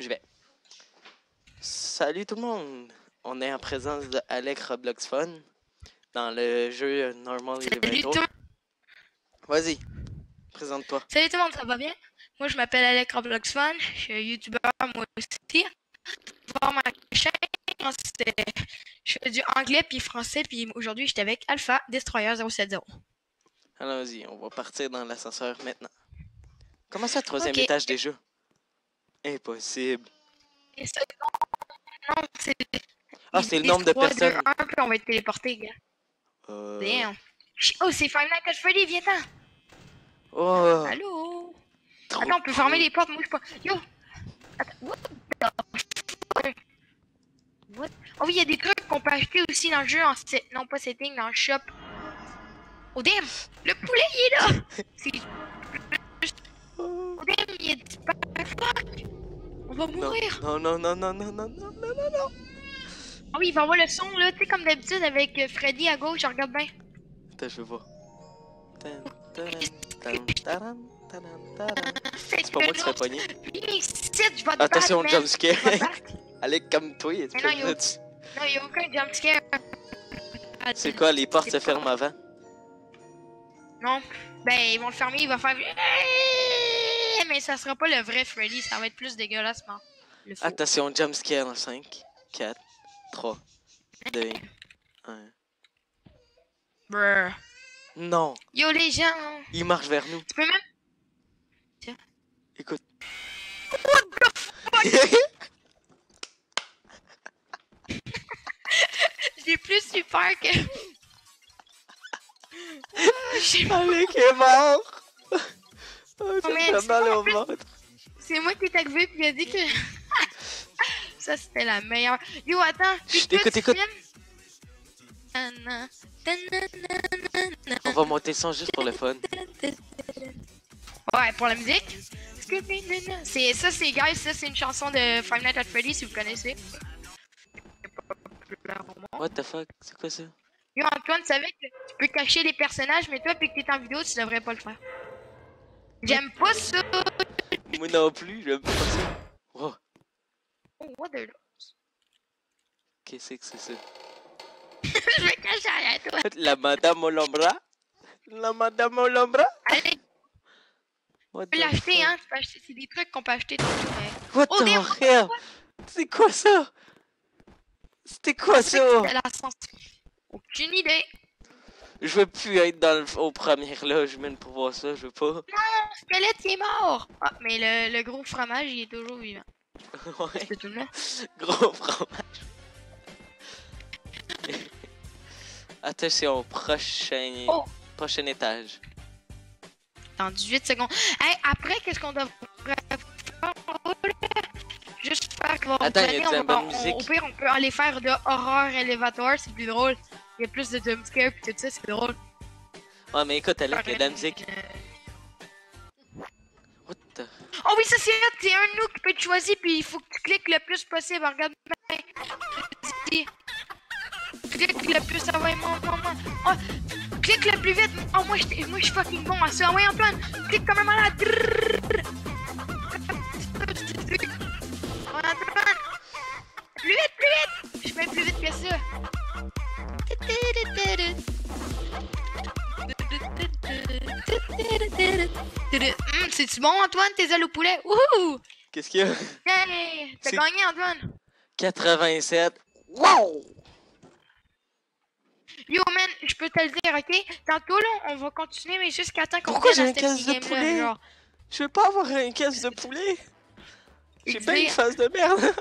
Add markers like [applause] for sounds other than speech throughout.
Je vais. Salut tout le monde! On est en présence de Alec Roblox Fun dans le jeu Normal Salut tout Elevator. le monde. Vas-y, présente-toi. Salut tout le monde, ça va bien? Moi, je m'appelle Alec Roblox Fun. Je suis youtubeur, moi aussi. Voir ma chaîne, c'est- je fais du anglais puis français. Puis aujourd'hui, j'étais avec Alpha Destroyer 070. Alors vas-y, on va partir dans l'ascenseur maintenant. Comment ça, troisième étage déjà? Impossible. Et ça, non, c'est. Ah, c'est le nombre de 3, personnes. 2, 1, puis on va être téléporté, gars. Euh, Damn. Oh, c'est Five Nights at Freddy, viens-t'en. Oh, Allô? trop Attends, on peut fermer les portes, je pas. Yo! Attends, what the? What? Oh oui, il y a des trucs qu'on peut acheter aussi dans le jeu, en set... non pas setting, dans le shop. Oh damn! Le poulet il est là! [laughs] C'est- Oh, damn, il y a du fuck! On va mourir! non, non, non, non, non, non, non, non, non, non. Oh oui, il va avoir le son là, tu sais, comme d'habitude avec euh, Freddy à gauche, regarde bien. Attends, je vais voir. C'est pas moi qui je vais te Attention, man. jumpscare. [laughs] Alec, comme toi, non, il n'y a aucun jumpscare. C'est quoi, les portes se ferment avant? Non. Ben, ils vont le fermer, il va faire. Mais ça sera pas le vrai Freddy, ça va être plus dégueulasse, man. Le faux. Attention, jumpscare dans 5, 4, 3, 2, 1. Brr. Non, Yo, les gens, il marche vers nous. tu peux même. Écoute. [laughs] J'ai plus eu peur que. J'ai- Alec est mort! Oh, fait mal c'est au ventre. C'est moi qui est arrivé puis il a dit que. [laughs] ça, c'était la meilleure. Yo, attends. Écoute, tu écoute. On va monter le son juste pour le fun. Ouais, pour la musique. C'est ça, c'est guys, ça c'est une chanson de Five Nights at Freddy si vous connaissez. What the fuck? C'est quoi ça? Yo Antoine, tu savais que tu peux cacher les personnages, mais toi, puis que t'es en vidéo, tu devrais pas le faire. J'aime pas ça. Moi non plus, j'aime pas ça. Oh, Oh, what the... qu'est-ce que c'est ça? [laughs] Je vais cacher toi. [laughs] La Madame Olombra? La Madame Olombra? Allez, What tu peux l'acheter, hein. C'est des trucs qu'on peut acheter. mais- What Oh, the hell? C'est quoi ça? C'était quoi ça? Aucune idée. Je veux plus être dans le, aux premières loges, même pour voir ça, je veux pas. Squelette, il est mort. Ah, mais le, le gros fromage, il est toujours vivant. [laughs] Ouais, C'est tout le monde? [laughs] gros fromage. [laughs] Attention, prochain, Oh. prochain étage. Dans 18 secondes. Hey, après, qu'est-ce qu'on devrait faire? Juste faire qu'on va Attends, on on-? Au pire, on peut aller faire de horreur elevator, c'est plus drôle. Il y a plus de jumpscare pis tout ça, c'est drôle. Ouais, mais écoute, Alec, il y a de la musique. Euh, What the... Oh oui, ça c'est hot, c'est un nous qui peut être choisi puis il faut que tu cliques le plus possible. Regarde. Ici. Clique le plus, ça va mon, mon, mon. Oh, clique le plus vite. Oh, moi, je moi, je suis fucking bon à ça. Ouais, Antoine, clique comme un malade. Plus vite, plus vite. Je vais plus vite que ça. C'est-tu bon, Antoine, tes ailes au poulet? Wouhou! Qu'est-ce qu'il y a? Hey! T'as gagné, Antoine! 87. Wow! Yo, man, je peux te le dire, ok? Tantôt, là, on va continuer, mais jusqu'à temps qu'on Pourquoi j'ai une caisse de poulet? genre. Je veux pas avoir une caisse de poulet. J'ai bien une face de merde.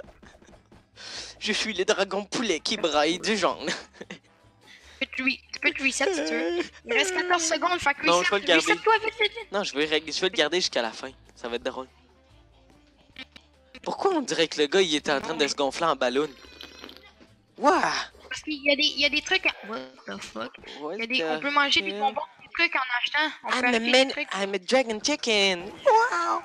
Je suis le dragon poulet qui braille du jaune. Tu peux te re- tu peux te reset si tu veux. Il reste 14 [laughs] secondes, fait que Non, reset, je vais le garder. reset-toi vite, vite, vite. Non, je veux le garder jusqu'à la fin. Ça va être drôle. Pourquoi on dirait que le gars il était en train de se gonfler en ballon? Wouah! Parce qu'il y a des, il y a des trucs. à- What the fuck? What Il y a des, on the peut manger des hell? bonbons, des trucs en achetant. On peut I'm a, des man, trucs. I'm a dragon chicken! Wow!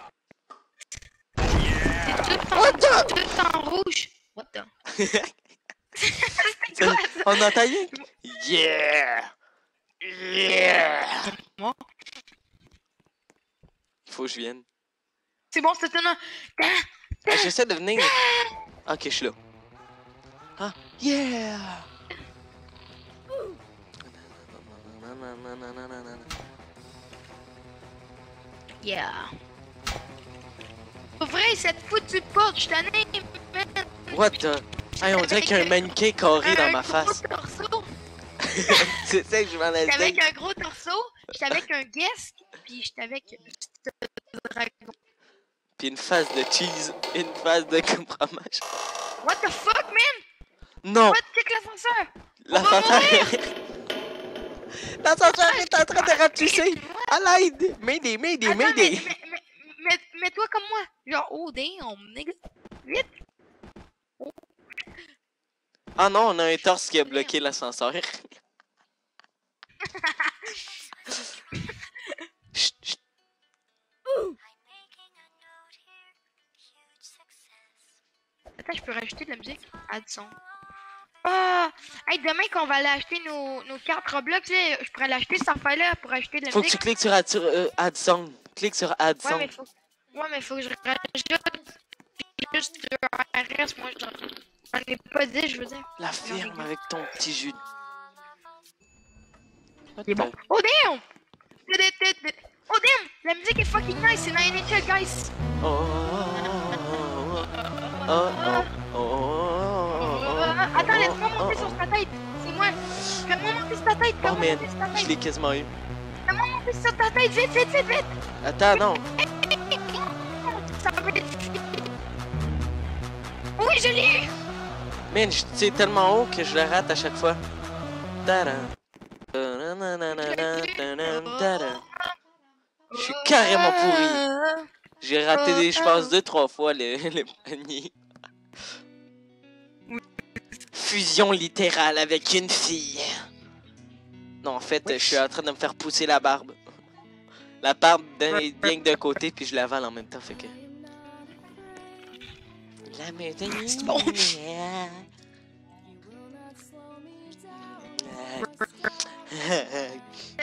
C'est tout en, What the- tout en rouge. What the? [laughs] [laughs] Quoi? On entend rien? Yeah! Yeah! Moi? Faut que je vienne. C'est bon, c'est un. Ah, J'essaie de venir. Ok, je suis là. Ah, yeah! Yeah. Pour vrai, cette foutue porte, je t'en ai. What the? Hey, on dirait qu'il y a un mannequin carré dans ma face. Un. C'est ça que je m'en ai J'étais avec un gros torseau, j'étais avec un guest, puis j'étais avec ce dragon. Puis une face de cheese, une face de fromage. What the fuck, man? Non! What? Check l'ascenseur! L'ascenseur! [laughs] L'ascenseur est en train de rapetisser! À l'aide! Mais, mais, mais- mets-toi comme moi. Genre, oh damn. Vite. Ah non, on a un torse qui a bloqué l'ascenseur. [laughs] Chut, chut. Attends, je peux rajouter de la musique? Add son. Ah! Hey, demain qu'on va aller acheter nos, nos cartes Roblox, là, je pourrais l'acheter cette affaire-là pour acheter de la Faut que tu musique. cliques sur Add, sur, euh, add Song. Clique sur Add Ouais, Song. mais faut... Ouais, mais faut que je rajoute juste le RS, moi, j'en pas dit, je veux dire. La firme avec ton petit jus. C'est bon. Oh damn! Oh damn! La musique est fucking nice, c'est Inch guys! Oh, oh, oh, oh, oh, oh, Attends, oh, laisse-moi oh, monter oh, sur ta tête! C'est moi! Fais-moi monter sur ta tête! Oh man, je l'ai quasiment eu. Fais-moi monter sur ta tête! Vite, vite, vite, vite! Attends, non. Ça va être... Oui, je l'ai eu! Man, je- c'est tellement haut que je le rate à chaque fois. Je suis carrément pourri. J'ai raté des, je pense, deux, trois fois le, [laughs] le panier. Fusion littérale avec une fille. Non, en fait, je suis en train de me faire pousser la barbe. La barbe d'un côté, puis je l'avale en même temps, fait que... La [laughs] médaille. C'est bon.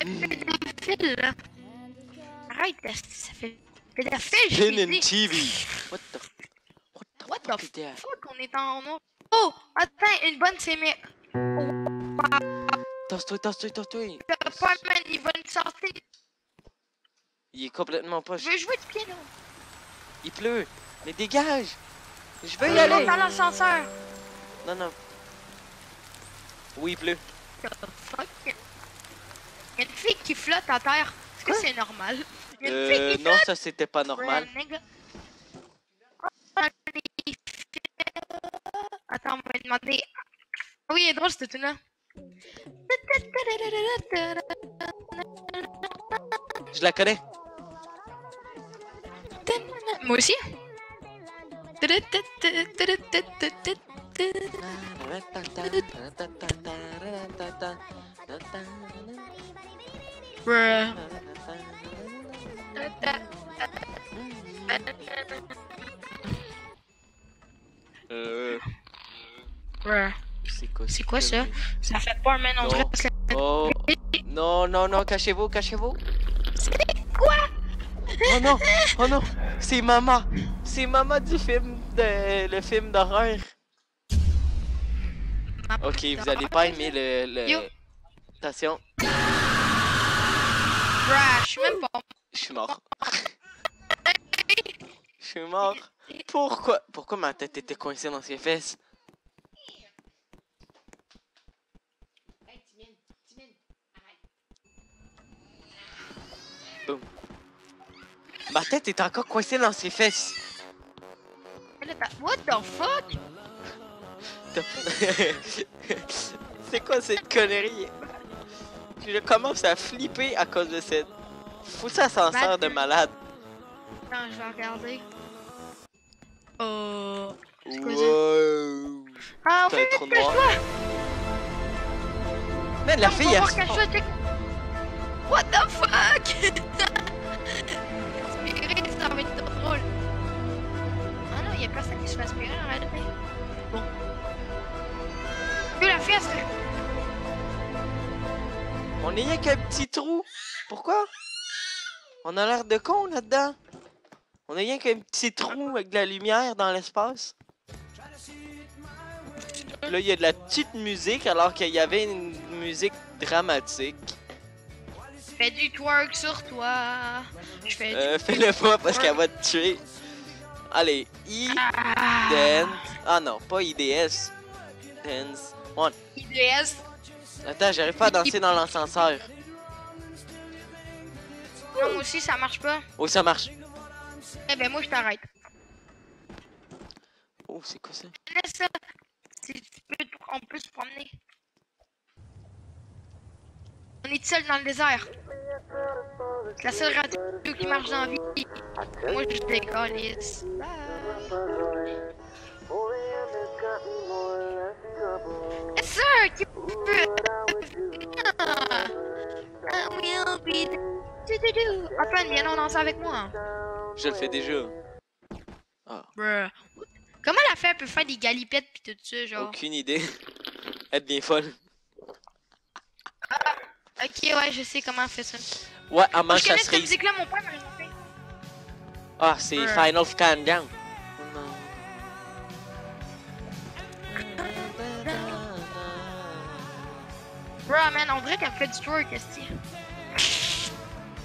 Pédophile, là. Arrête, ça fait pédophile, Pin and. TV. What the... What the What fuck the is that? fuck, on est en. Oh, attends, une bonne c'est mais... Tasse-toi, tasse-toi, il va nous sortir. Il est complètement pas... Je veux jouer du piano. Il pleut. Mais dégage. Je veux y aller. monte dans l'ascenseur. Non, non. Oui, il pleut. Fuck? Il y a une fille qui flotte à terre. Est-ce que c'est normal? Il y a une Euh, fille qui non, flotte? ça c'était pas normal. Attends, on va demander. Ah Oui, il est drôle cette tune là. Je la connais. Moi aussi. Euh, c'est quoi, C'est ça? Ça fait peur, man. On c'est- Oh, non, non, non, cachez-vous, cachez-vous. quoi? Oh non, oh non, c'est Mama. C'est Mama du film, de, le film d'horreur. Ok, vous allez pas aimer le... le... Yo. Attention, suis même pas. je suis mort. Je suis mort. Pourquoi Pourquoi ma tête était coincée dans ses fesses? Ma tête est encore coincée dans ses fesses. What the fuck? [laughs] C'est quoi cette connerie? Je commence à flipper à cause de cette foutu ascenseur de malade. Non, je vais regarder. Oh. Wow. Ah, vite, cache-toi! noir. Man, la fille, elle. What the fuck? [laughs] Se... On est qu'un petit trou. Pourquoi? On a l'air de con là-dedans. On a rien qu'un petit trou avec de la lumière dans l'espace. Là, il y a de la petite musique alors qu'il y avait une musique dramatique. Fais du twerk sur toi. Je fais du... Euh, fais-le pas parce qu'elle va te tuer. Allez, I, Ah, dance. Ah non, pas IDS. Dance. One. IDS. Attends, j'arrive pas à danser dans l'ascenseur. Non, moi aussi, ça marche pas. Oh, ça marche. Eh ben, moi, je t'arrête. Oh, c'est quoi ça? Ça. Si tu peux, on peut se promener. On est seul dans le désert. C'est la seule radio qui marche dans la vie. Moi, je décalisse. Yes, sir! I will be. Antoine, viens donc danser avec moi. Je le fais déjà. Bruh. Comment la fille peut faire des galipettes pis tout ça, genre? Aucune idée. [laughs] Être bien folle. Ok, ouais, je sais comment elle fait ça. Ouais, Moi, je à mon père m'a fait. Ah, c'est. Final Countdown. Bruh, man, on dirait qu'elle fait du twerk, esti.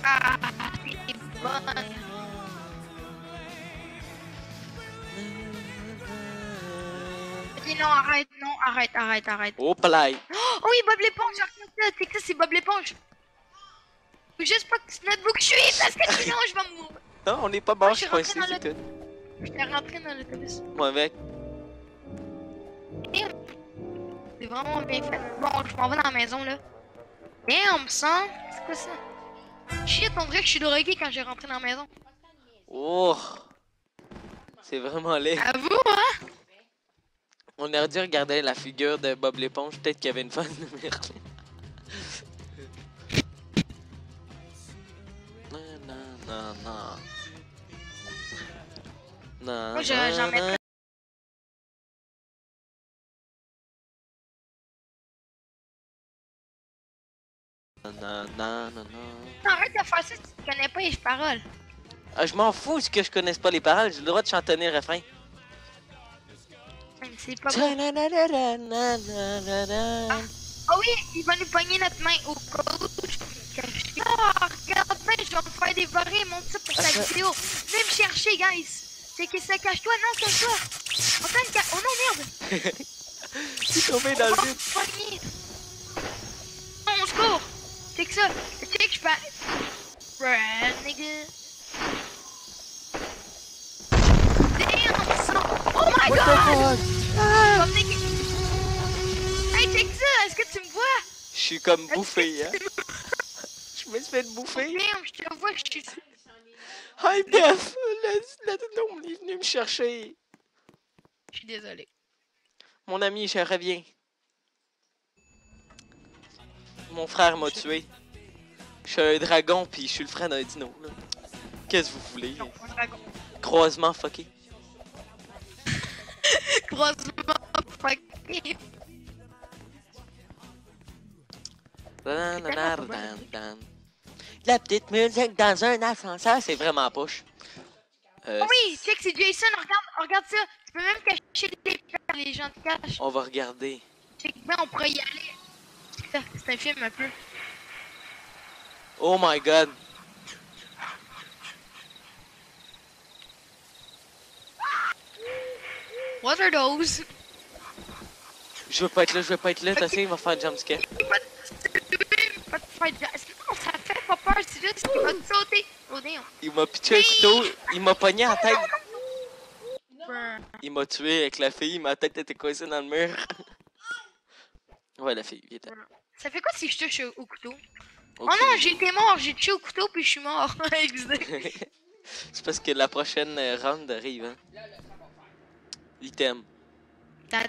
Ah, c'est bonne. Non, arrête, non, arrête, arrête, arrête. Oh, play. Oh oui, Bob l'éponge, c'est que ça, c'est Bob l'éponge. Juste pas que où que je suis, parce que sinon je vais mourir. [laughs] Non, on n'est pas mort, je je coincé, rentré c'est tout. Je t'ai rentré dans l'autobus. Moi avec. C'est vraiment bien fait. Bon, je m'en vais dans la maison là. Damn, sang! C'est quoi ça? Shit, on dirait que je suis drogué quand j'ai rentré dans la maison. Oh. C'est vraiment laid. À vous, hein? On aurait dû regarder la figure de Bob l'éponge. Peut-être qu'il y avait une fan de Merlin. Non, non, non, non. Non, Moi, j'en mettrais- non. Non, non, non, arrête de faire ça si tu connais pas les paroles. Ah, je m'en fous que je connaisse pas les paroles. J'ai le droit de chantonner le refrain. C'est pas bon. Ah oui, il va nous pogner notre main au coach. Ah, regarde bien, je vais me faire dévorer, monte ça pour ta Ah, vidéo. Viens me chercher, guys. C'est que ça, cache-toi, non, cache-toi. Antoine, ca... oh non, merde. [laughs] Je suis tombé dans le vide. Non, on secours. C'est que ça. Check, je peux... Bruh, nigga. God. Hey, ça. Est-ce que tu me vois? Je suis comme bouffé, hein. [laughs] Je me suis fait bouffer. Damn, je te vois, je suis... Hi! Le, le gnome est venu me chercher. Je suis désolé. Mon ami, je reviens. Mon frère m'a tué. Je suis un dragon, puis je suis le frère d'un dino. là. Qu'est-ce que vous voulez? Non, un dragon. Croisement fucké. Croisement, fuck. La petite musique dans un ascenseur, c'est vraiment poche. Euh, Oh oui, check, c'est Jason, regarde, regarde ça. Tu peux même cacher les perles, les gens te cachent. On va regarder. Ben on pourrait y aller. C'est un film un peu. Oh my god. What are those? Je veux pas être là, je veux pas être là. T'as essayé, il va faire un jumpscare. Pas de- faire Non, ça fait pas peur, c'est juste qu'il va te sauter. Oh damn. Il m'a pitché un couteau, il m'a pogné la tête. Il m'a tué avec la fille, ma tête était coincée dans le mur. ouais, la fille, viens Ça fait quoi si je touche au, au couteau? Oh non, j'ai été mort, j'ai touché au couteau puis je suis mort. [laughs] [laughs] C'est parce que la prochaine euh, round arrive, hein. Item. Tats,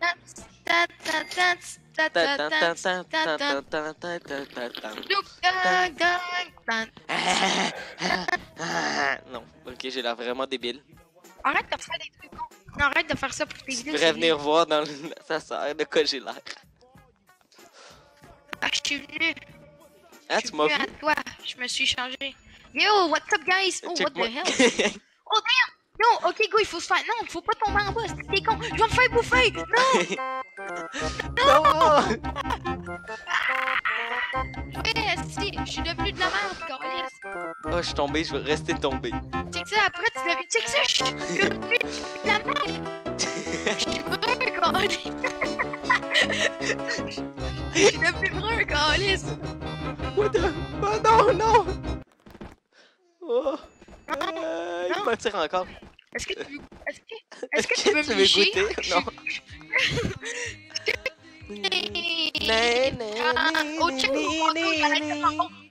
tats, tats, tats, tats, tats, Ta- tats, ta- ta- tats, ta- tats, ta- tats. ta- ta- ta- ta- ta- Look, gang, gang, gang. Ah, Non, ok, j'ai l'air vraiment débile. Arrête de faire des trucs. Non, arrête de faire ça pour tes vidéos. c'est venir voir dans le... Ça sert de quoi j'ai l'air. Ah, je suis venu. Ah, je tu m'as vu? à toi. Je me suis changé. Yo, what's up, guys? Oh, what the hell? Oh, damn! Non, ok, go, il faut se faire. Non, faut pas tomber en bas, t'es con. Je vais me faire bouffer! Non! non! Ouais, [laughs] si, je suis devenu de la merde, câlisse. Oh, je suis tombé, je vais rester tombé. Check ça, après, tu deviens. Check ça, je suis devenu de la merde! Je suis brun. [laughs] Je suis devenu brun, câlisse. What the... Oh non, non! Oh! Euh, il non. m'attire encore. Est-ce que tu veux. [laughs] Est-ce que. Est-ce que tu veux me goûter? [laughs] Non.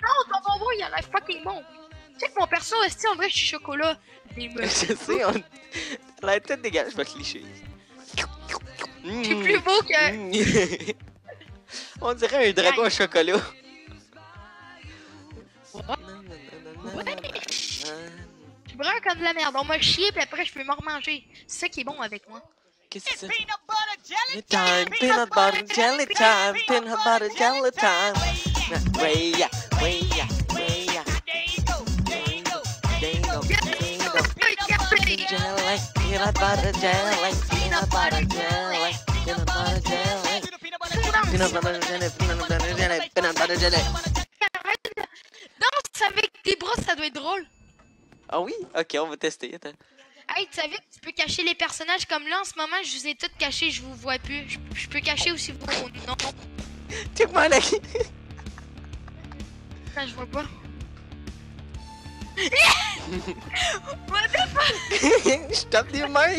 Non, ton bonbon, il a l'air fucking bon. Check mon perso, est-ce en vrai, je suis chocolat? Je sais, on... la tête dégage, je vais te licher. Je suis plus beau que. [laughs] On dirait un dragon au chocolat. Brun comme de la merde. On m'a chié, puis après, je peux me remanger. C'est ça qui est bon avec moi. Qu'est-ce que c'est? Jelly time, peanut butter jelly time, peanut butter jelly time. Way ya, way ya, way ya. Dingo, dingo. Jelly, peanut butter jelly, peanut butter jelly, peanut butter jelly. Peanut butter jelly, peanut butter jelly, peanut butter jelly. Arrête de- Danse avec tes bras, ça doit être drôle. Ah oui? Ok, on va tester. Attends. Hey, tu savais que tu peux cacher les personnages comme là en ce moment, je vous ai tous cachés, je vous vois plus. Je, je peux cacher aussi vos noms. [laughs] Tu m'en as Attends, je vois pas. [laughs] What the fuck? [laughs] Je tape des mains.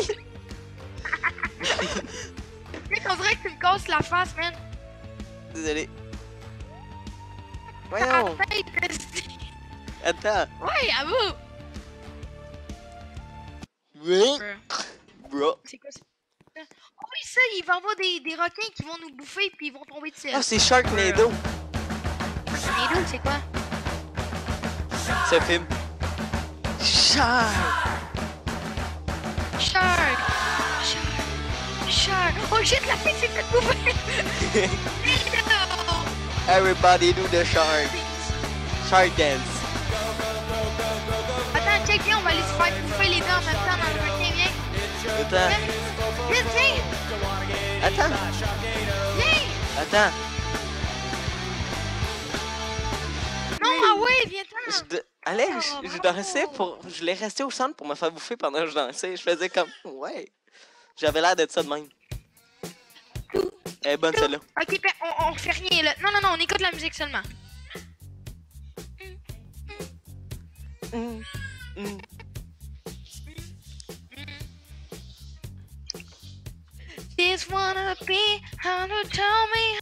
Mec, on dirait que tu me casses la face, man. Désolé. Voyons. Attends. Ouais, à vous. Oui. Bro. C'est quoi ça? Oh oui, ça, il va y avoir des, des requins qui vont nous bouffer puis ils vont tomber dessus. Ah, c'est Sharknado. Deux, c'est quoi? Ce film. Shark. Shark! Shark! Shark! Oh shit, la fille s'est fait bouffer! [laughs] Everybody do the shark. Shark dance. On va aller se faire bouffer les deux en même temps dans le requin, viens! Attends. Viens, viens! Attends. Viens! Attends. Non, ah ouais, viens-t'en! Je de- Alex, je, je dansais pour. Je voulais rester au centre pour me faire bouffer pendant que je dansais. Je faisais comme. Ouais. J'avais l'air d'être ça de même. Est bonne celle-là. Ok, ben, on, on fait rien là. Non, non, non, on écoute la musique seulement. Mm, mm. This wanna be how to tell me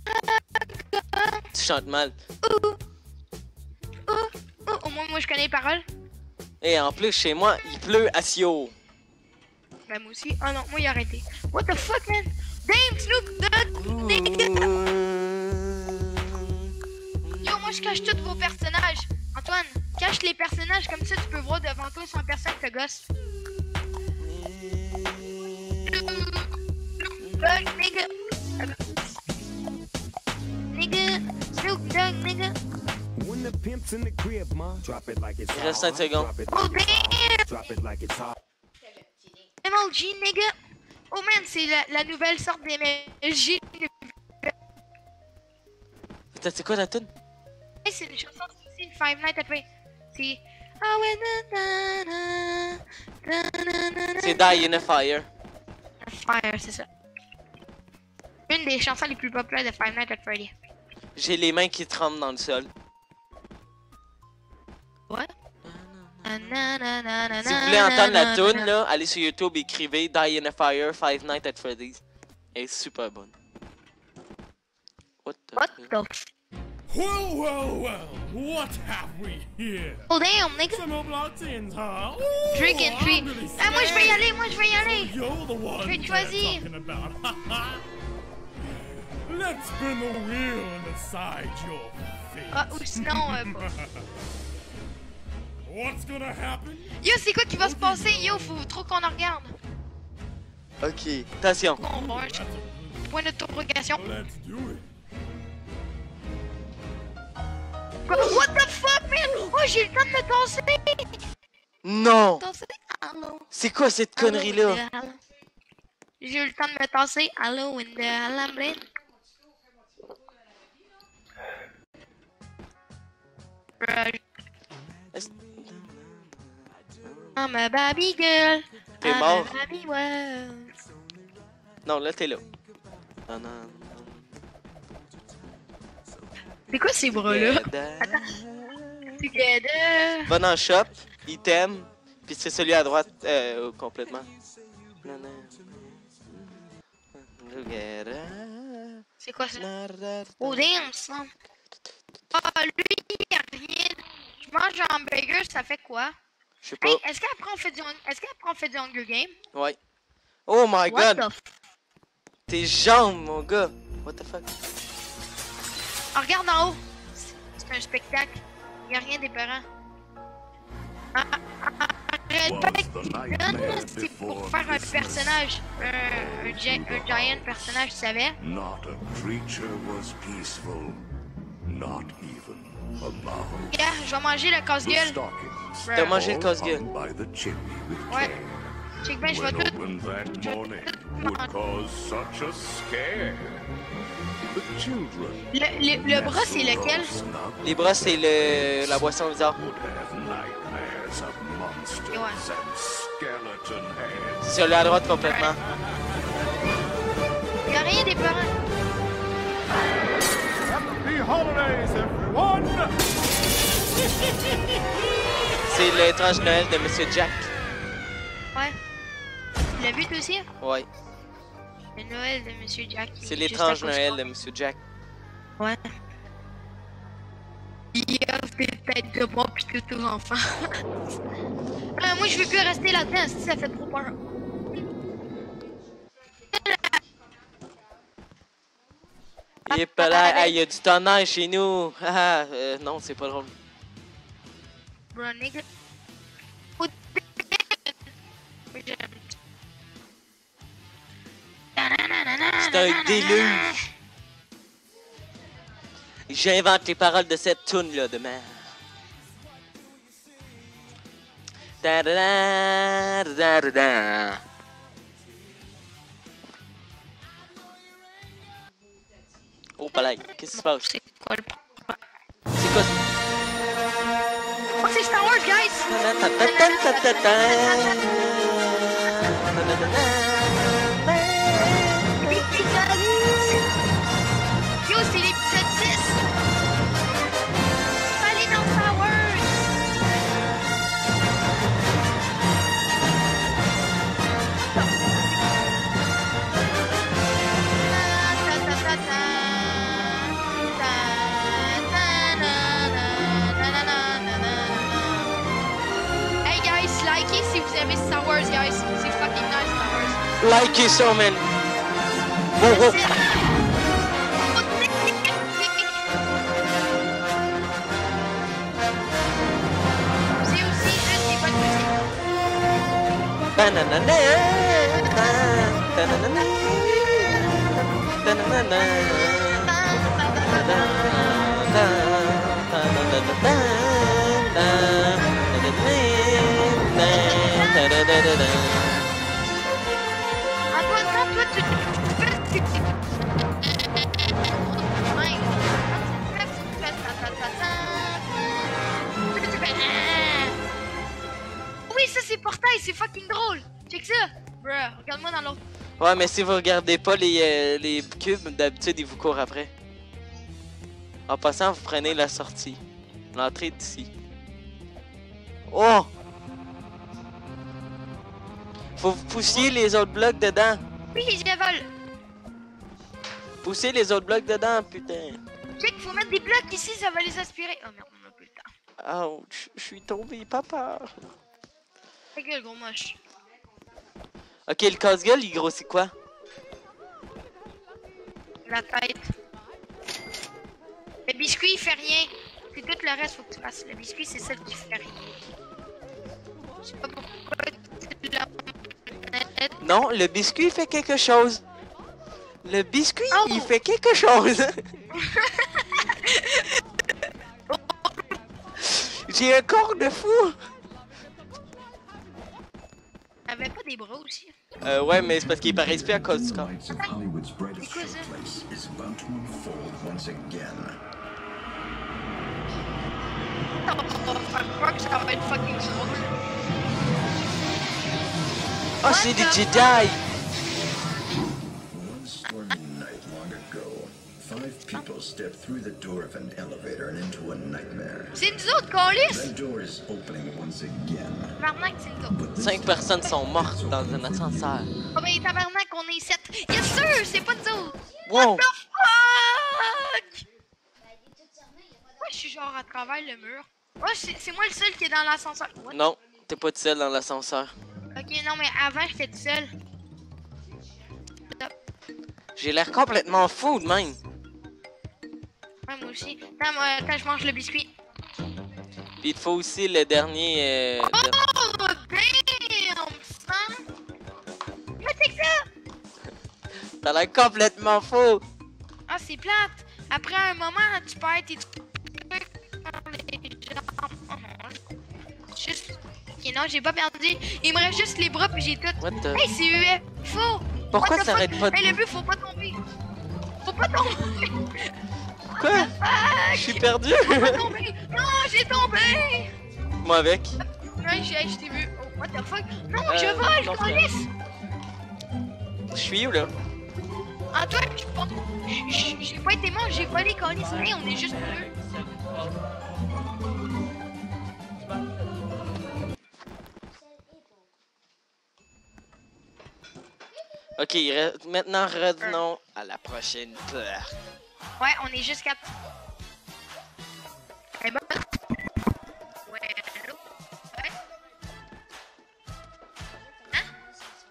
how Tu chantes mal. Ouh, ouh, ouh. Au moins, moi, je connais les paroles. Et en plus, chez moi, il pleut à Sio. Ben, moi aussi. Ah non, moi, il a arrêté. What the fuck, man? Damn, Snoop Dogg! Yo, moi, je cache tous vos personnages. Antoine, cache les personnages, comme ça, tu peux voir devant toi sans personne te gosse. Dogg, nigga. Nigga. Snoop Dogg, nigga. When the pimp's in the crib, ma, drop it like it's Il reste hot. cinq secondes. Drop it, Oh, damn! drop it like it's hot. MLG, nigga. Oh, man, c'est la, la nouvelle sorte d'MLG. Attends, c'est quoi la tune? C'est une chanson aussi, Five Nights at Freddy's. C'est... Ouais, Die in a Fire. Fire, c'est ça. Une des chansons les plus populaires de Five Nights at Freddy. J'ai les mains qui tremblent dans le sol. Na, Si vous voulez entendre la tune, là, allez sur YouTube, écrivez Die in a Fire, Five Nights at Freddy's. Elle est super bonne. What the What fuck? the Well, well, well, what have we here? Oh damn, nigga. Some Oblatins, huh? Ooh, Drink and treat. I'm really Ah, moi je vais y aller, moi je vais y aller. You're the one vais they're choisir. talking about. [laughs] Let's spin the wheel and decide your fate. Ah, ou sinon... euh. What's gonna happen? Yo, c'est quoi qui va se passer? Yo, faut trop qu'on en regarde. Ok, attention. Bon, bon, point d'interrogation. let's do it. What the fuck, man? Oh, j'ai le temps de me tasser! Non! Tasser? C'est quoi cette connerie-là? J'ai eu le temps de me tasser. Winda, Alambrine? Bruh, Est-ce- I'm a baby girl. T'es I'm a mort? baby girl. Non, là, t'es là. Non, non. C'est quoi ces bras-là? Together. Together. Va dans le shop, item, puis c'est celui à droite euh, complètement. Non, non. Together. C'est quoi ça? Oh, damn, ça. Ah, lui, il a rien. Je mange un hamburger, ça fait quoi? Je sais pas. Hey, est-ce qu'après on fait du, est-ce qu'après on fait du Hunger Game? Ouais. Oh my What god! Tes jambes, mon gars! What the fuck? Ah, regarde en haut. C'est- un spectacle. Il a rien des parents. Ah, ah, ah, nightmare c'est pour faire un personnage. Un, un, gi- un giant personnage, tu savais? Not a creature was peaceful, not even a mouse. Yeah, je vais manger le The casse-gueule. T'as mangé le casse-gueule. hung by the chimney with Ouais. Check bien, je vais tout. opened that morning would Le, le, le bras, c'est lequel? Les bras, c'est le la boisson bizarre. Ouais. C'est celui à droite complètement. Il a rien des parents. C'est l'étrange Noël de Monsieur Jack. Ouais. Tu l'as vu toi aussi? Ouais. Le Noël de Monsieur Jack. C'est l'étrange. Noël de Monsieur Jack. Ouais. Il offre des têtes de bois pis tout aux enfants. Euh, moi, je veux plus rester là-dedans, si ça fait trop peur. Il est pas là. Ah, il y a du tonnerre chez nous. Ah, euh, non, c'est pas drôle. Bro, nigga. C'est un déluge. J'invente les paroles de cette tune là demain. Da da da da da da. Oh, palais, qu'est-ce qui se passe? C'est quoi le? C'est quoi? Oh, c'est Star Wars, guys! like you so man. Whoa, whoa. da da da Oui, ça c'est fucking drôle. Check ça. Bruh, regarde-moi dans l'autre. Ouais, mais si vous regardez pas les, euh, les cubes, d'habitude, ils vous courent après. En passant, vous prenez la sortie. L'entrée est ici. Oh! Faut vous poussiez les autres blocs dedans. Oui, les vole. Poussez les autres blocs dedans, putain. Check, faut mettre des blocs ici, ça va les aspirer. Oh merde, on a plus le temps. Ouch, je suis tombé, papa. Ta gueule, gros moche. Ok, le casse-gueule, il grossit quoi? La tête. Le biscuit, il fait rien. C'est tout le reste, faut que tu fasses. Le biscuit, c'est celle qui fait rien. Je sais pas pourquoi tu l'as manette. Non, le biscuit il fait quelque chose. Le biscuit, Oh! il fait quelque chose. Oh, [laughs] [laughs] J'ai un corps de fou! T'avais pas des bras aussi. Euh, ouais, mais c'est parce qu'il paraît plus à cause du corps. Fuck, fuck, ça. Oh, c'est des Jedi! People stepped through the door of an elevator and into a nightmare. C'est nous autres, Calis! That door is opening once again. Tabarnak, c'est nous autres. Cinq personnes sont mortes dans un ascenseur. Oh ben tabarnak, on est 7. Yes sir, c'est pas nous autres. Wow! What the fuck? Moi, je suis genre à travers le mur? Oh, c'est moi le seul qui est dans l'ascenseur. Non, t'es pas tout seul dans l'ascenseur. Ok, non, mais avant, j'étais tout seul. J'ai l'air complètement fou de même. Ouais, moi aussi. Attends, moi, quand je mange le biscuit. Puis il te faut aussi le dernier. euh, Oh, de- damn, son! Mais c'est que ça! [laughs] T'as l'air complètement fou! Ah, c'est plate. Après un moment, tu perds tes trucs dans les jambes. Juste. Ok, non, j'ai pas perdu. Il me reste juste les bras, puis j'ai tout. What the... Hey, c'est UF! Faux! Pourquoi ça arrête pas de- Hey, le but, faut pas tomber! Faut pas tomber! [laughs] Quoi? Ah, Je suis perdu! Non, j'ai tombé! Moi avec. Ouais, j'ai je t'ai vu. Oh, what the fuck? Non, Euh, je vole, non, je! Je suis où là? Antoine, je pense. J'ai pas été mort, j'ai volé, calisse. Hey, on est juste deux. Ok, maintenant revenons à la prochaine peur. Ouais, on est juste. Eh ben. Ouais, allô? Ouais?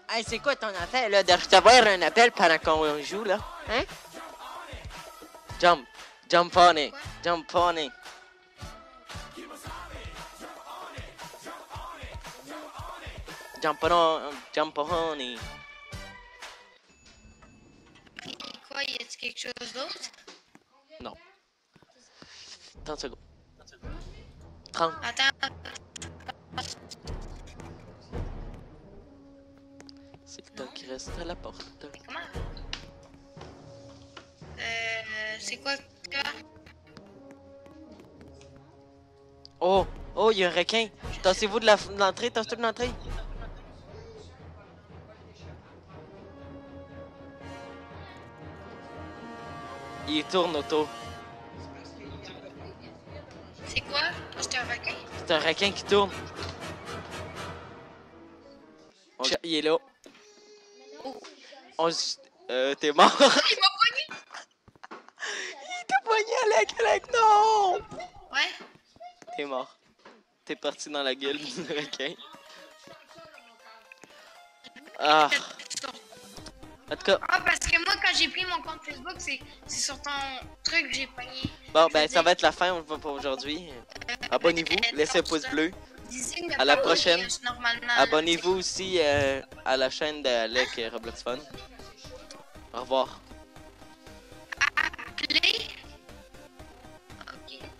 Hey, c'est quoi ton appel là? De recevoir un appel pendant qu'on joue là? Hein? Jump! Jump on it! Jump on it! Jump on, jump on it! Quoi, y a-t-il quelque chose d'autre? Non. 30 secondes. 30. Attends. C'est le temps qui reste à la porte. Comment? Euh. C'est quoi? Oh! Oh, il y a un requin! Tassez-vous de la- de l'entrée, tassez-vous de l'entrée! Il tourne autour. C'est un requin. C'est un requin qui tourne. On- Il est là. Oh. On Euh, t'es mort. [laughs] Il m'a poigné! Il t'a poigné avec, avec, non! Ouais. T'es mort. T'es parti dans la gueule du requin. Ah, en tout cas, Ah, parce que moi, quand j'ai pris mon compte Facebook, c'est c'est sur ton truc que j'ai pogné. bon, ben, ça va être la fin pour aujourd'hui. Abonnez-vous, laissez un pouce bleu. À la prochaine. Abonnez-vous aussi euh, à la chaîne de Alec et Roblox Fun. Au revoir.